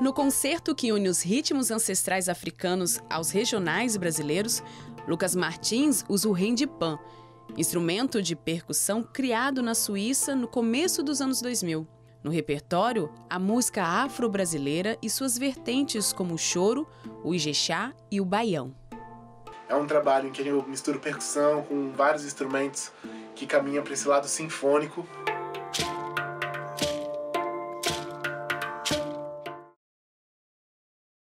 No concerto que une os ritmos ancestrais africanos aos regionais brasileiros, Lucas Martins usa o rendipan, instrumento de percussão criado na Suíça no começo dos anos 2000. No repertório, a música afro-brasileira e suas vertentes como o choro, o ijexá e o baião. É um trabalho em que eu misturo percussão com vários instrumentos que caminham para esse lado sinfônico